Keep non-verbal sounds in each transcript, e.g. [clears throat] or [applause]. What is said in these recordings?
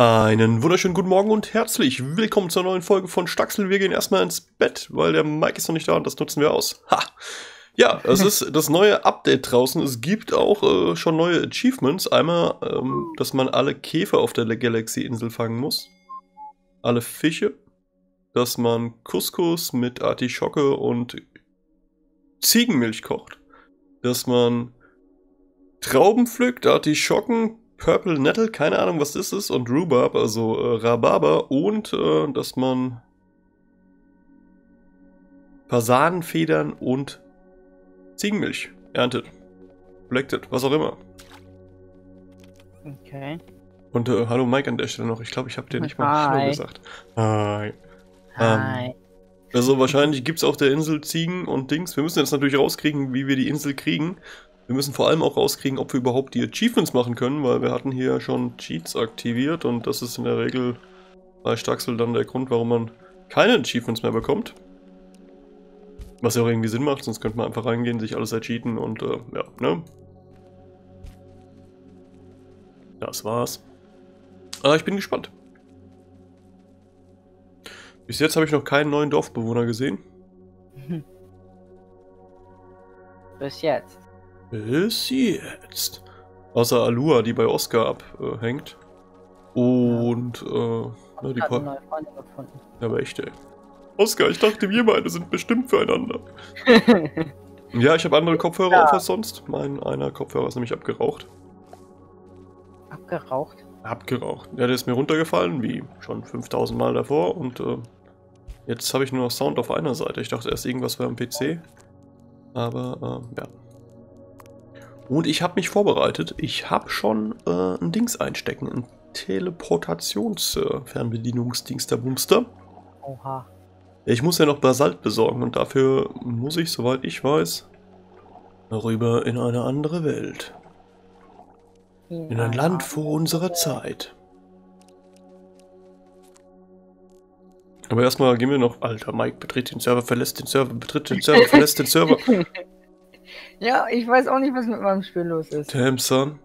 Einen wunderschönen guten Morgen und herzlich willkommen zur neuen Folge von Staxel. Wir gehen erstmal ins Bett, weil der Mike ist noch nicht da und das nutzen wir aus. Ha! Ja, es ist das neue Update draußen. Es gibt auch äh, schon neue Achievements. Einmal, ähm, dass man alle Käfer auf der Galaxy-Insel fangen muss. Alle Fische. Dass man Couscous mit Artischocke und Ziegenmilch kocht. Dass man Trauben pflückt, Artischocken, Purple Nettle, keine Ahnung, was das ist, und Rhubarb, also äh, Rhabarber, und äh, dass man Fasanenfedern und Ziegenmilch erntet. Collected, was auch immer. Okay. Und äh, hallo Mike an der Stelle noch. Ich glaube, ich habe dir nicht mal. Hallo gesagt. Hi. Hi. Ähm, Also wahrscheinlich gibt es auf der Insel Ziegen und Dings. Wir müssen jetzt natürlich rauskriegen, wie wir die Insel kriegen. Wir müssen vor allem auch rauskriegen, ob wir überhaupt die Achievements machen können, weil wir hatten hier schon Cheats aktiviert und das ist in der Regel bei Staxel dann der Grund, warum man keine Achievements mehr bekommt. Was ja auch irgendwie Sinn macht, sonst könnte man einfach reingehen, sich alles ercheaten und äh, ja, ne? Das war's. Aber ich bin gespannt. Bis jetzt habe ich noch keinen neuen Dorfbewohner gesehen. Bis jetzt. Bis jetzt. Außer Alua, die bei Oscar abhängt. Und, äh, na, die paar. Ja, aber echt, ey. Oscar, ich dachte, wir beide sind bestimmt füreinander. [laughs] Ja, ich habe andere Kopfhörer Ja. auf als sonst. Mein einer Kopfhörer ist nämlich abgeraucht. Abgeraucht. Abgeraucht. Ja, der ist mir runtergefallen, wie schon 5000 Mal davor. Und äh, jetzt habe ich nur noch Sound auf einer Seite. Ich dachte erst, irgendwas wäre am PC. Aber, äh, ja. Und ich habe mich vorbereitet. Ich habe schon äh, ein Dings einstecken. Ein Teleportations-Fernbedienungsdings der Bumster. Oha. Ich muss ja noch Basalt besorgen und dafür muss ich, soweit ich weiß, rüber in eine andere Welt. In ein Land vor unserer Zeit. Aber erstmal gehen wir noch. Alter, Mike, betritt den Server, verlässt den Server, betritt den Server, verlässt den Server. [laughs] Ja, ich weiß auch nicht, was mit meinem Spiel los ist. Damn, son.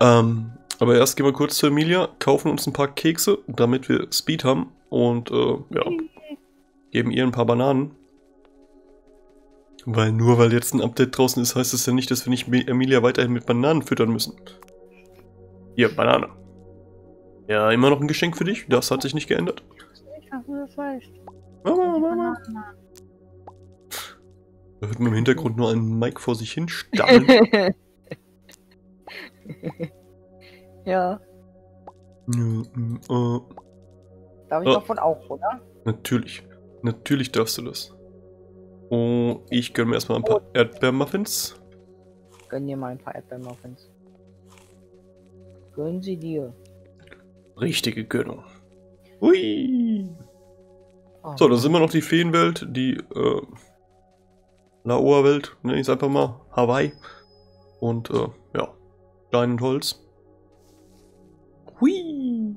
Ähm, aber erst gehen wir kurz zu Emilia, kaufen uns ein paar Kekse, damit wir Speed haben. Und, äh, ja. Geben ihr ein paar Bananen. Weil nur weil jetzt ein Update draußen ist, heißt es ja nicht, dass wir nicht Emilia weiterhin mit Bananen füttern müssen. Hier, Banane. Ja, immer noch ein Geschenk für dich. Das hat sich nicht geändert. Ich weiß, du das weißt. Mama, Mama. Da hört man im Hintergrund nur einen Mike vor sich hin stammeln. [laughs] ja, Ja, mm, äh, darf ich Oh. davon auch, oder? natürlich. Natürlich darfst du das. Oh, ich gönne mir erstmal ein paar Erdbeermuffins. Gönn dir mal ein paar Erdbeermuffins. Gönn sie dir. Richtige Gönnung. Hui. Oh, So, da sind wir noch die Feenwelt, die äh, Laoa-Welt, nenne ich es einfach mal, Hawaii. Und äh, ja, Stein und Holz. Hui.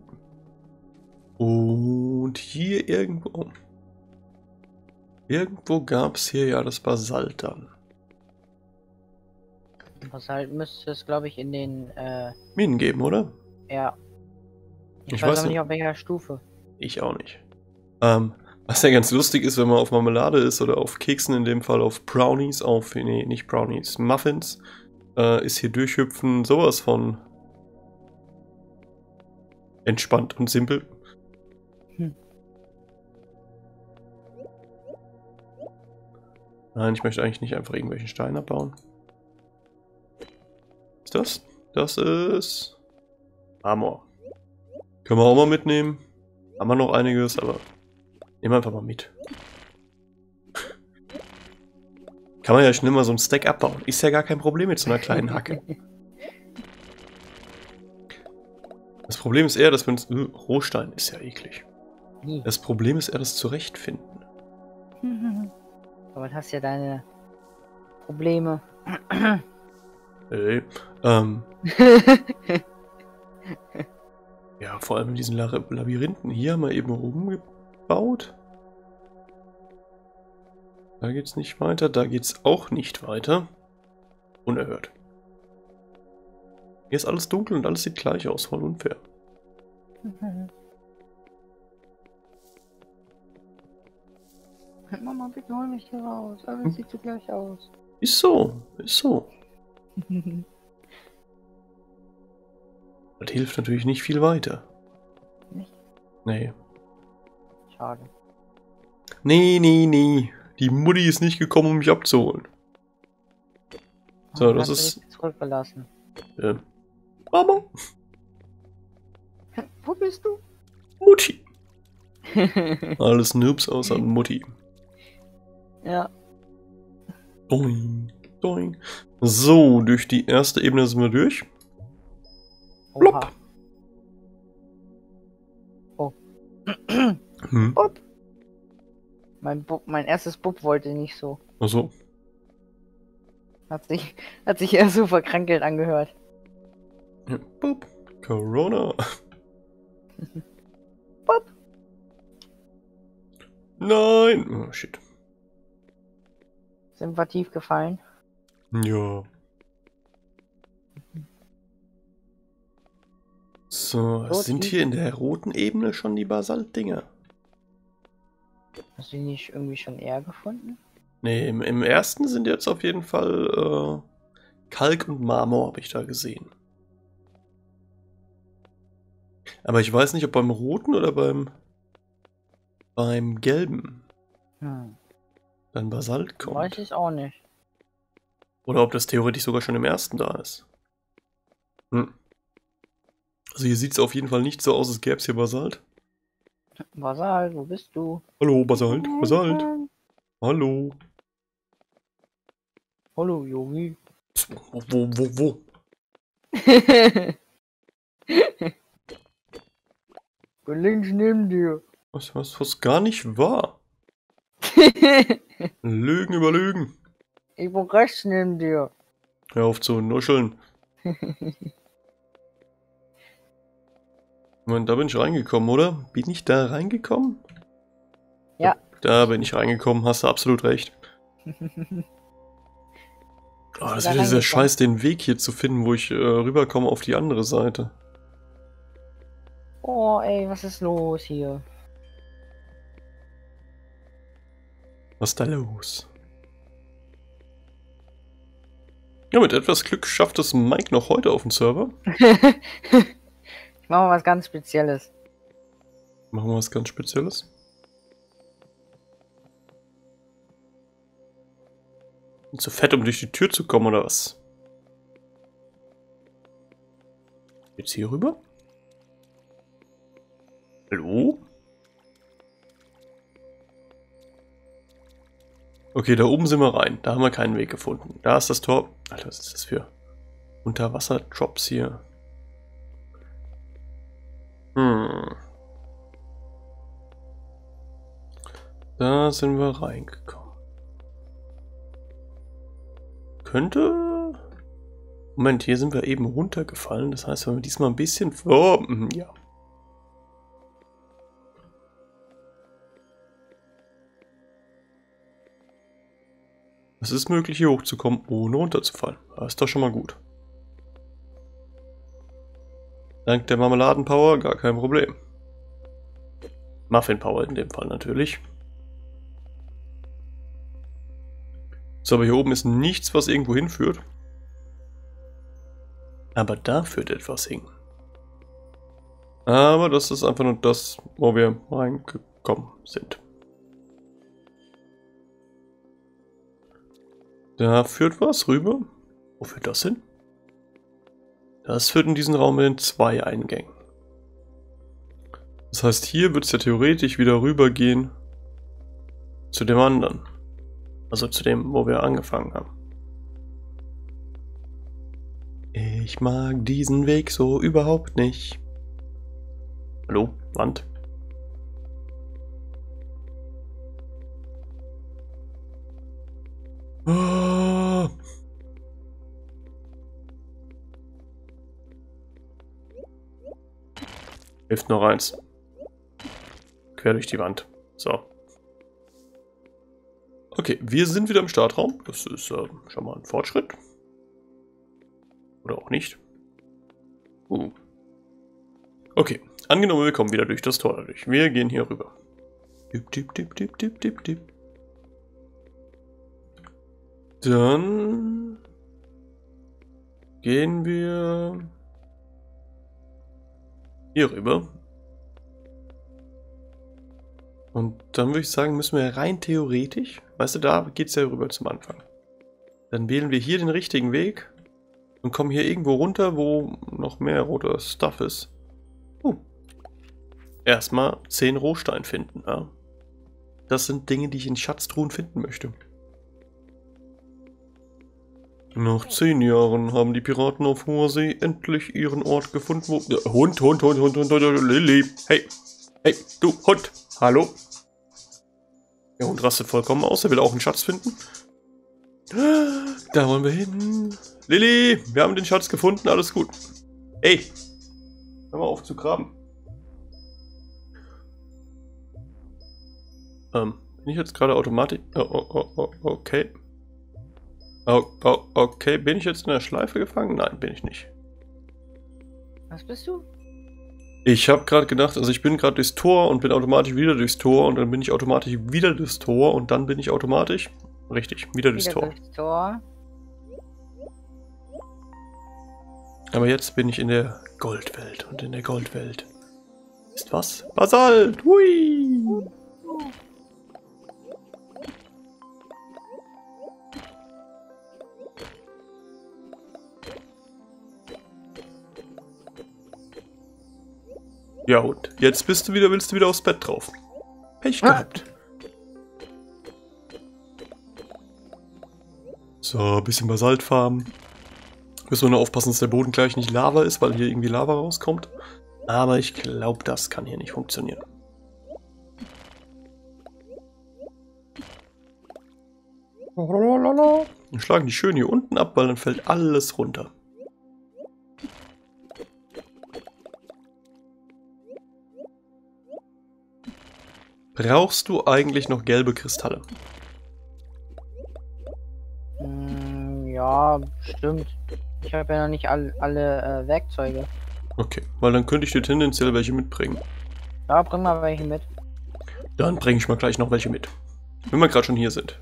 Und hier irgendwo. Irgendwo gab es hier ja das Basalt dann. Was halt müsste es, glaube ich, in den, äh, Minen geben, oder? ja. Ich, Ich weiß, weiß aber nicht. nicht, auf welcher Stufe. Ich auch nicht. Ähm, was ja ganz lustig ist, wenn man auf Marmelade ist oder auf Keksen, in dem Fall auf Brownies, auf, nee, nicht Brownies, Muffins, äh, ist hier durchhüpfen sowas von entspannt und simpel. Hm. Nein, ich möchte eigentlich nicht einfach irgendwelchen Stein abbauen. Ist das? Das ist Marmor. Können wir auch mal mitnehmen. Haben wir noch einiges, aber nehmen wir einfach mal mit. Kann man ja schnell mal so ein Stack abbauen. Ist ja gar kein Problem mit so einer kleinen Hacke. Das Problem ist eher, dass man es. Äh, Rohstein ist ja eklig. Nie. Das Problem ist eher das Zurechtfinden. [laughs] aber du hast ja deine Probleme. [clears throat] Ey, ähm, [laughs] ja, vor allem in diesen La Labyrinthen hier mal eben rumgebaut. Da geht's nicht weiter, da geht's auch nicht weiter. Unerhört. Hier ist alles dunkel und alles sieht gleich aus, voll unfair. Mama, bitte hol mich hier raus. Aber es sieht so gleich aus. Ist so, ist so. [laughs] Das hilft natürlich nicht viel weiter. Nicht? Nee. Schade. Nee, nee, nee. Die Mutti ist nicht gekommen, um mich abzuholen. So, das ist- Zurückgelassen. Ähm. Mama, Wo bist du? Mutti. [laughs] Alles Nübs außer Mutti. ja. Doing, doing. So, durch die erste Ebene sind wir durch. Oha. [clears throat] [clears throat] Hm. Bub. Mein, Bub, mein erstes Bub wollte nicht so. Also, Hat sich, hat sich eher so verkrankelt angehört. ja. Corona. [laughs] Bub. Nein. Oh, shit. Sind wir tief gefallen? Ja. So, So sind hier in der roten Ebene schon die Basaltdinger? Hast du die nicht irgendwie schon eher gefunden? Nee, im, im ersten sind jetzt auf jeden Fall äh, Kalk und Marmor, habe ich da gesehen. Aber ich weiß nicht, ob beim roten oder beim beim gelben Hm. dann Basalt Weiß kommt. ich auch nicht. Oder ob das theoretisch sogar schon im ersten da ist. Hm. Also hier sieht es auf jeden Fall nicht so aus, als gäbe es hier Basalt. Basal, wo bist du? Hallo, Basalt, Basalt. Hallo. Hallo, Yogi. Wo, wo, wo, [laughs] links neben dir. Was, was, was gar nicht wahr? [laughs] Lügen über Lügen. ich bin rechts neben dir. Hör auf zu nuscheln. [laughs] Moment, da bin ich reingekommen, oder? Bin ich da reingekommen? Ja. Da bin ich reingekommen, hast du absolut recht. [laughs] Oh, das ist dieser? Scheiß, den Weg hier zu finden, wo ich äh, rüberkomme auf die andere Seite. Oh, ey, was ist los hier? Was ist da los? Ja, mit etwas Glück schafft es Mike noch heute auf dem Server. [laughs] ich mache mal was ganz Spezielles. Machen wir was ganz Spezielles. Bin zu fett, um durch die Tür zu kommen, oder was? Jetzt hier rüber? Hallo? Okay, da oben sind wir rein. Da haben wir keinen Weg gefunden. Da ist das Tor. Alter, was ist das für Unterwasser-Drops hier? Hm. Da sind wir reingekommen. Könnte. Moment, hier sind wir eben runtergefallen. Das heißt, wenn wir diesmal ein bisschen vor. Mhm, ja. Es ist möglich, hier hochzukommen, ohne runterzufallen. Das ist doch schon mal gut. Dank der Marmeladenpower gar kein Problem. Muffin Power in dem Fall natürlich. So, aber hier oben ist nichts, was irgendwo hinführt. Aber da führt etwas hin. Aber das ist einfach nur das, wo wir reingekommen sind. Da führt was rüber. Wo führt das hin? Das führt in diesen Raum mit den zwei Eingängen. Das heißt, hier wird es ja theoretisch wieder rübergehen zu dem anderen. Also zu dem, wo wir angefangen haben. Ich mag diesen Weg so überhaupt nicht. Hallo, Wand. Hilft noch eins. Quer durch die Wand. So. Okay, wir sind wieder im Startraum. Das ist äh, schon mal ein Fortschritt. Oder auch nicht. Uh. Okay, Angenommen, wir kommen wieder durch das Tor dadurch. Wir gehen hier rüber. Dip, dip, dip, dip, dip, dip, dip. Dann gehen wir hier rüber. Und dann würde ich sagen, müssen wir rein theoretisch, weißt du, da geht es ja rüber zum Anfang. Dann wählen wir hier den richtigen Weg und kommen hier irgendwo runter, wo noch mehr roter Stuff ist. Uh. Erstmal 10 Rohstein finden. Ja. Das sind Dinge, die ich in Schatztruhen finden möchte. Nach zehn Jahren haben die Piraten auf hoher See endlich ihren Ort gefunden, wo... Hund, Hund, Hund, Hund, Hund, Hund, Lilly. Hey, hey, du Hund, hallo? Der Hund rastet vollkommen aus, er will auch einen Schatz finden. Da wollen wir hin. Lilly, wir haben den Schatz gefunden, alles gut. Ey, hör mal auf zu graben. Ähm, bin ich jetzt gerade automatisch... Oh, oh, oh, oh, okay. Oh, oh, okay, bin ich jetzt in der Schleife gefangen? Nein, bin ich nicht. Was bist du? Ich habe gerade gedacht, also ich bin gerade durchs Tor und bin automatisch wieder durchs Tor und dann bin ich automatisch wieder durchs Tor und dann bin ich automatisch, richtig, wieder durchs Tor. Durchs Tor. Aber jetzt bin ich in der Goldwelt und in der Goldwelt ist was? Basalt! Hui! Ja und jetzt bist du wieder, willst du wieder aufs Bett drauf. Pech ah. gehabt. So, ein bisschen Basalt farmen. Müssen wir nur aufpassen, dass der Boden gleich nicht Lava ist, weil hier irgendwie Lava rauskommt. Aber ich glaube, das kann hier nicht funktionieren. Wir schlagen die schön hier unten ab, weil dann fällt alles runter. Brauchst du eigentlich noch gelbe Kristalle? Mm, ja, stimmt. Ich habe ja noch nicht all, alle äh, Werkzeuge. Okay, weil dann könnte ich dir tendenziell welche mitbringen. Ja, bring mal welche mit. Dann bringe ich mal gleich noch welche mit. Wenn wir gerade schon hier sind.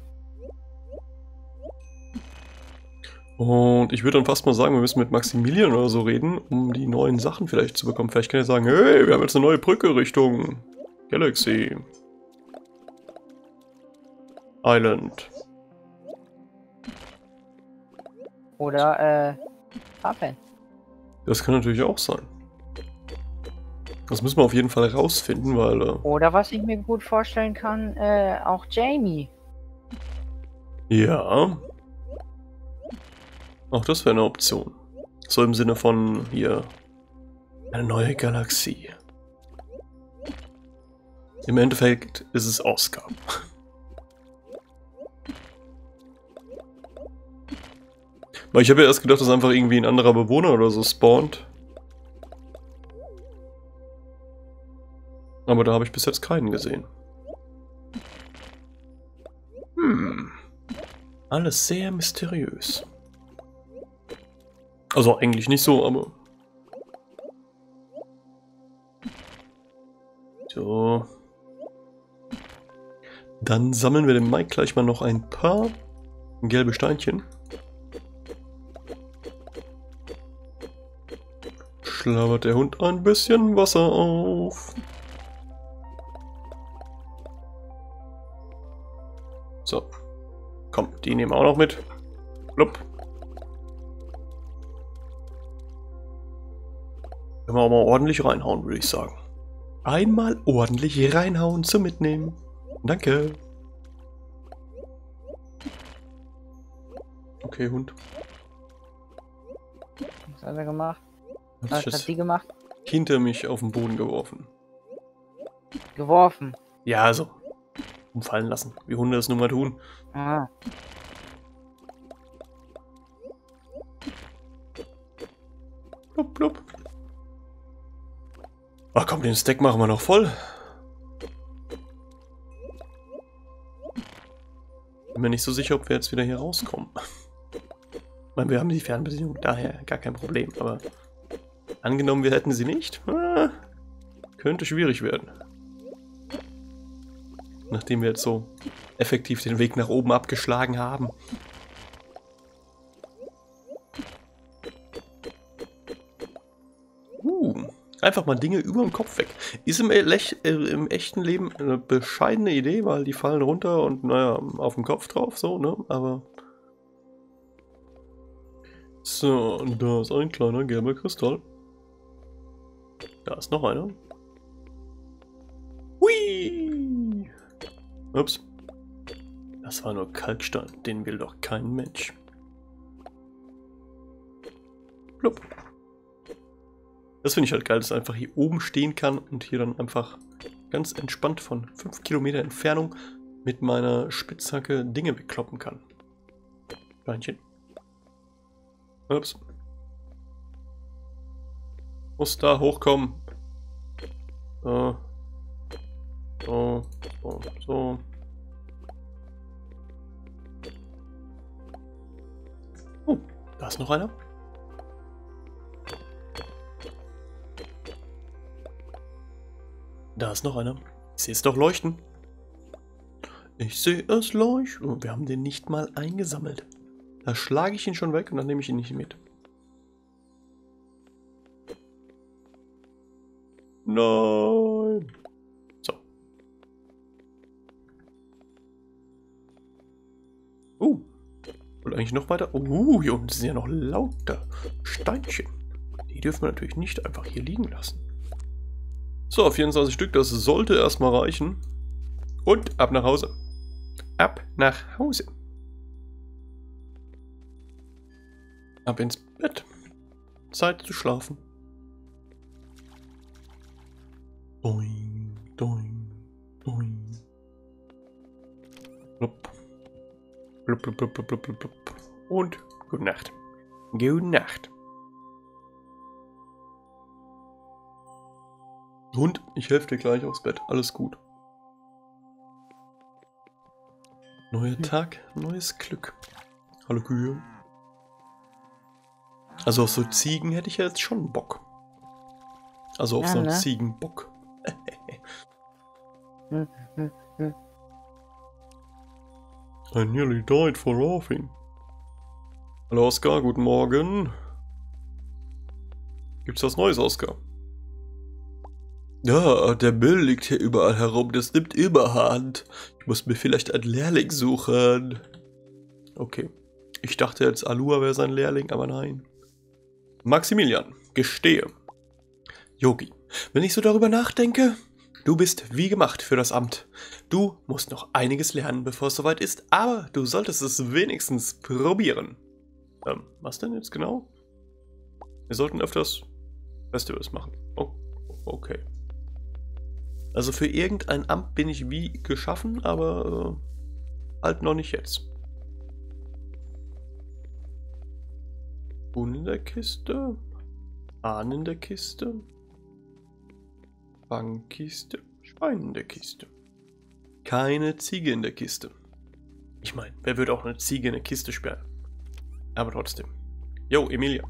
Und ich würde dann fast mal sagen, wir müssen mit Maximilian oder so reden, um die neuen Sachen vielleicht zu bekommen. Vielleicht kann er sagen, hey, wir haben jetzt eine neue Brücke Richtung Galaxy. Island. Oder, äh, Hafen. Das kann natürlich auch sein. Das müssen wir auf jeden Fall rausfinden, weil... Äh Oder was ich mir gut vorstellen kann, äh, auch Jamie. Ja. Auch das wäre eine Option. So im Sinne von hier eine neue Galaxie. Im Endeffekt ist es Oscar. Ich habe ja erst gedacht, dass einfach irgendwie ein anderer Bewohner oder so spawnt. Aber da habe ich bis jetzt keinen gesehen. Hm. Alles sehr mysteriös. Also eigentlich nicht so, aber... So. Dann sammeln wir dem Mike gleich mal noch ein paar gelbe Steinchen. Schlabbert der Hund ein bisschen Wasser auf. So. Komm, die nehmen wir auch noch mit. Blub. Können wir auch mal ordentlich reinhauen, würde ich sagen. Einmal ordentlich reinhauen zum Mitnehmen. Danke. Okay, Hund. Was hat er gemacht? Was hat sie gemacht? Hinter mich auf den Boden geworfen. Geworfen? Ja, also. Umfallen lassen. Wie Hunde das nun mal tun. Ah. Blub, blub. Ach komm, den Stack machen wir noch voll. Bin mir nicht so sicher, ob wir jetzt wieder hier rauskommen. Ich meine, wir haben die Fernbedienung, daher gar kein Problem, aber Angenommen, wir hätten sie nicht. Ah, Könnte schwierig werden. Nachdem wir jetzt so effektiv den Weg nach oben abgeschlagen haben. Uh, einfach mal Dinge über dem Kopf weg. Ist im, Lech, äh, im, echten Leben eine bescheidene Idee, weil die fallen runter und naja, auf dem Kopf drauf, so, ne? Aber. So, da ist ein kleiner gelber Kristall. Da ist noch einer. Hui! Ups. Das war nur Kalkstein, den will doch kein Mensch. Blub. Das finde ich halt geil, dass ich einfach hier oben stehen kann und hier dann einfach ganz entspannt von 5 Kilometer Entfernung mit meiner Spitzhacke Dinge wegkloppen kann. Beinchen. Ups. Muss da hochkommen. So. So. So. So. Oh, da ist noch einer. Da ist noch einer. Ich sehe es doch leuchten. Ich sehe es leuchten. Oh, wir haben den nicht mal eingesammelt. Da schlage ich ihn schon weg und dann nehme ich ihn nicht mit. Nein. So. Uh. Und eigentlich noch weiter. Uh, hier unten sind ja noch lauter Steinchen. Die dürfen wir natürlich nicht einfach hier liegen lassen. So, 24 Stück, das sollte erstmal reichen. Und ab nach Hause. Ab nach Hause. Ab ins Bett. Zeit zu schlafen. Doing, doing, doing. Blub. Blub, blub, blub, blub, blub, blub. Und gute Nacht. Gute Nacht. Hund, ich helfe dir gleich aufs Bett. Alles gut. Neuer Tag, neues Glück. Hallo Kühe. Also auf so Ziegen hätte ich ja jetzt schon Bock. Also auf Ja, so einen ne? Ziegenbock. [laughs] I nearly died for laughing. Hallo Oskar, guten Morgen. Gibt's was Neues, Oskar? Ja, der Müll liegt hier überall herum, das nimmt überhand. Ich muss mir vielleicht einen Lehrling suchen. Okay. Ich dachte jetzt, Alua wäre sein Lehrling, aber nein. Maximilian, gestehe. Yogi, wenn ich so darüber nachdenke, du bist wie gemacht für das Amt. Du musst noch einiges lernen, bevor es soweit ist, aber du solltest es wenigstens probieren. Ähm, was denn jetzt genau? Wir sollten öfters Festivals machen. Oh, okay. Also für irgendein Amt bin ich wie geschaffen, aber äh, halt noch nicht jetzt. Huhn in der Kiste. Hahn in der Kiste. Bankkiste. Schwein in der Kiste. Keine Ziege in der Kiste. Ich meine, wer würde auch eine Ziege in eine Kiste sperren? Aber trotzdem. Yo, Emilia.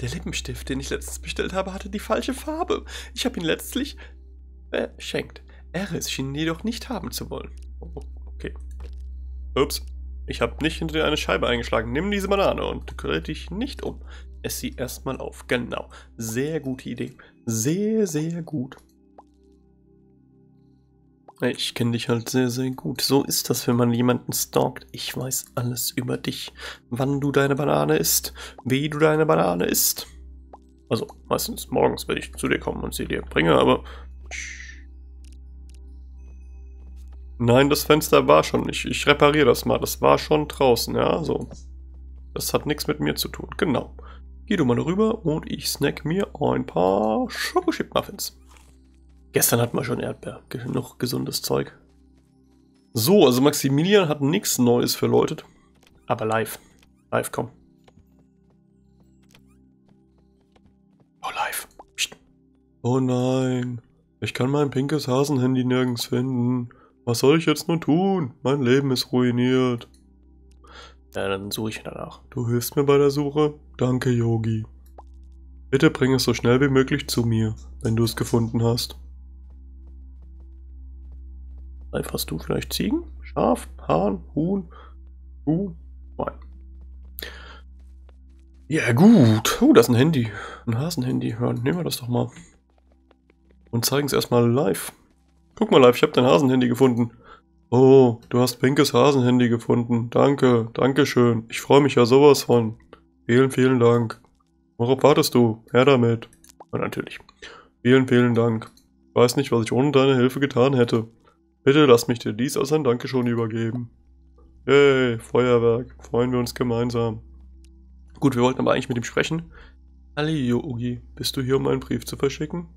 Der Lippenstift, den ich letztens bestellt habe, hatte die falsche Farbe. Ich habe ihn letztlich verschenkt. Eris schien ihn jedoch nicht haben zu wollen. Oh, okay. Ups. Ich habe nicht hinter dir eine Scheibe eingeschlagen. Nimm diese Banane und dreh dich nicht um. Ess sie erstmal auf. Genau. Sehr gute Idee. Sehr, sehr gut. Ich kenne dich halt sehr, sehr gut. So ist das, wenn man jemanden stalkt. Ich weiß alles über dich. Wann du deine Banane isst, wie du deine Banane isst. Also meistens morgens werde ich zu dir kommen und sie dir bringe, aber... Nein, das Fenster war schon nicht. Ich repariere das mal. Das war schon draußen, ja, so. Das hat nichts mit mir zu tun. Genau. Geh du mal rüber und ich snack mir ein paar Schokochip-Muffins. Gestern hatten wir schon Erdbeer. Genug gesundes Zeug. So, also Maximilian hat nichts Neues verläutet. Aber live. Live, komm. Oh, live. Psst. Oh nein. Ich kann mein pinkes Hasenhandy nirgends finden. Was soll ich jetzt nur tun? Mein Leben ist ruiniert. Ja, dann suche ich danach. Du hilfst mir bei der Suche? Danke, Yogi. Bitte bring es so schnell wie möglich zu mir, wenn du es gefunden hast. Live, hast du vielleicht Ziegen? Schaf, Hahn, Huhn, Kuh? Nein. Ja gut. Oh, das ist ein Handy. Ein Hasenhandy. Ja, nehmen wir das doch mal. Und zeigen es erstmal live. Guck mal live, ich habe dein Hasenhandy gefunden. Oh, du hast Pinkes Hasenhandy gefunden. Danke, danke schön. Ich freue mich ja sowas von. Vielen, vielen Dank. Worauf wartest du? Her damit. Ja, natürlich. Vielen, vielen Dank. Ich weiß nicht, was ich ohne deine Hilfe getan hätte. Bitte lass mich dir dies als ein Dankeschön übergeben. Hey, Feuerwerk. Freuen wir uns gemeinsam. Gut, wir wollten aber eigentlich mit ihm sprechen. Ali Yogi, bist du hier, um einen Brief zu verschicken?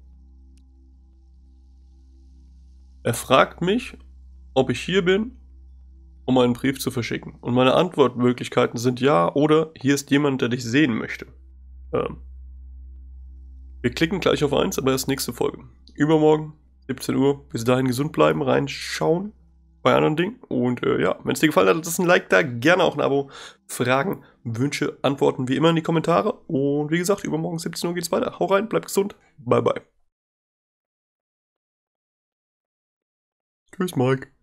Er fragt mich, ob ich hier bin, um einen Brief zu verschicken. Und meine Antwortmöglichkeiten sind ja oder hier ist jemand, der dich sehen möchte. Ähm. Wir klicken gleich auf eins, aber erst nächste Folge. Übermorgen, 17 Uhr. Bis dahin gesund bleiben, reinschauen bei anderen Dingen. Und äh, ja, wenn es dir gefallen hat, lass ein Like da, gerne auch ein Abo. Fragen, Wünsche, Antworten wie immer in die Kommentare. Und wie gesagt, übermorgen 17 Uhr geht's weiter. Hau rein, bleib gesund. Bye bye. Tschüss, Mike.